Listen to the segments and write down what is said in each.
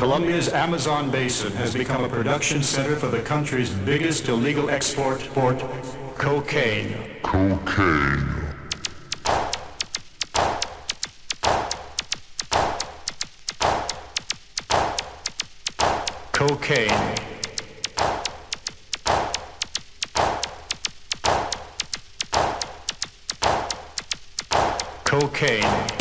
Colombia's Amazon basin has become a production center for the country's biggest illegal export port, cocaine. Cocaine. Cocaine. Cocaine.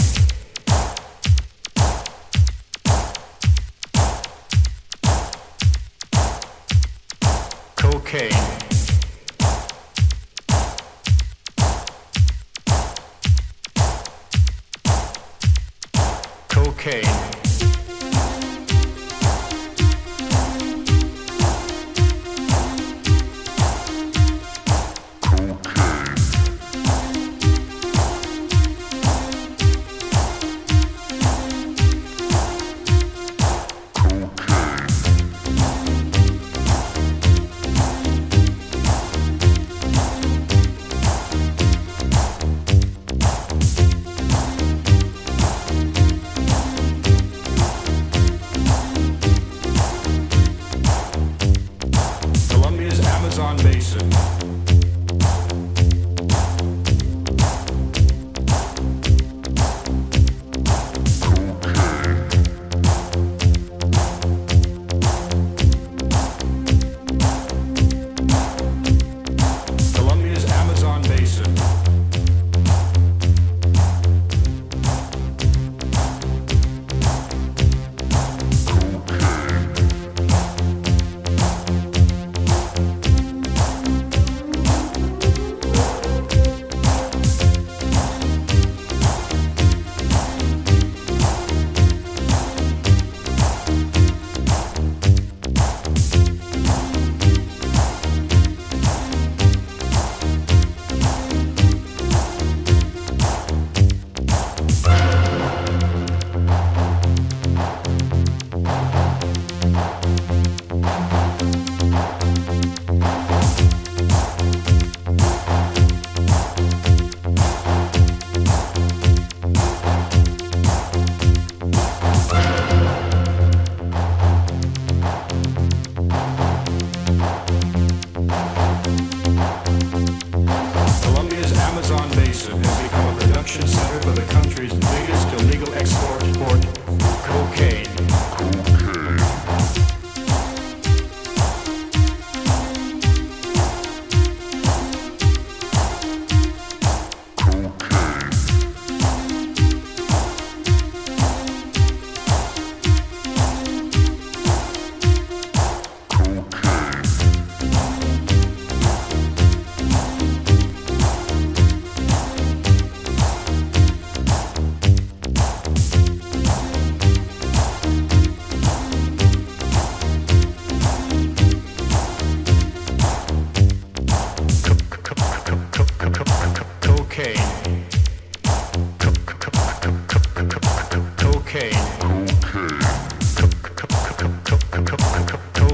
okay. Cocaine.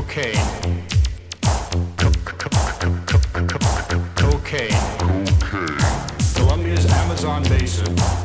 cocaine. Cocaine. Colombia's Amazon basin.